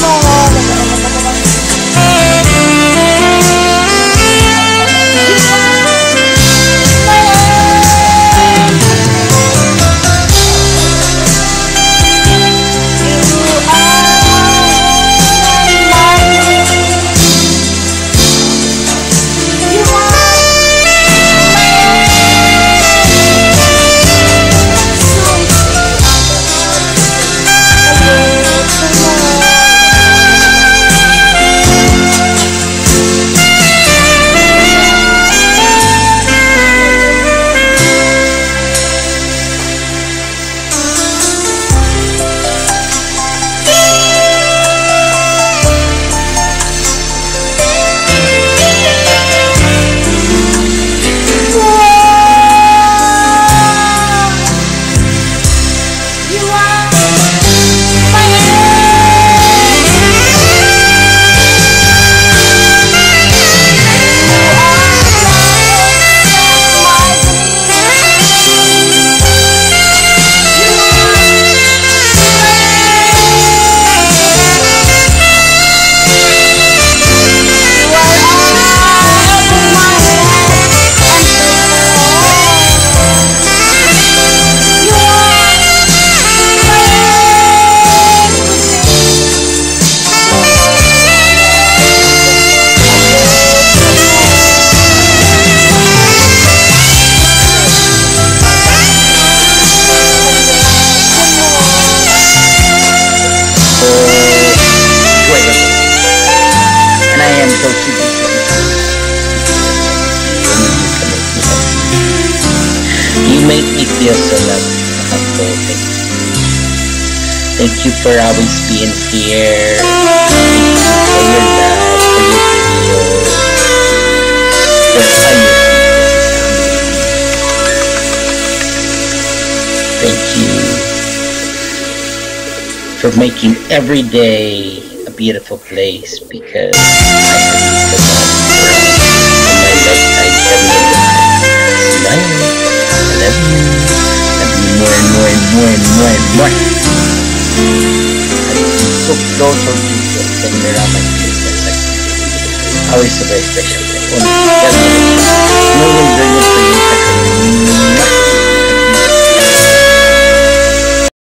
make Thank you for always being here. Thank you for your love, for your videos, for how you Thank you for making every day a beautiful place because I believe the A special day. Only, million billion trillion second.